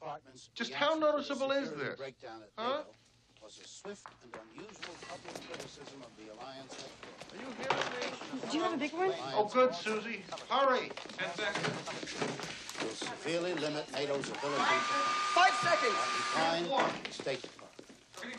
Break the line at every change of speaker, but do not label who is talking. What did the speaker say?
department's
Just how noticeable is this?
Breakdown at
Huh?
NATO was a swift and unusual public criticism of the alliance.
Are you hearing me?
Do you have a big one?
Oh, good, Susie. Hurry. Ten seconds.
Will severely limit NATO's ability
Five seconds.
Five seconds. State Department.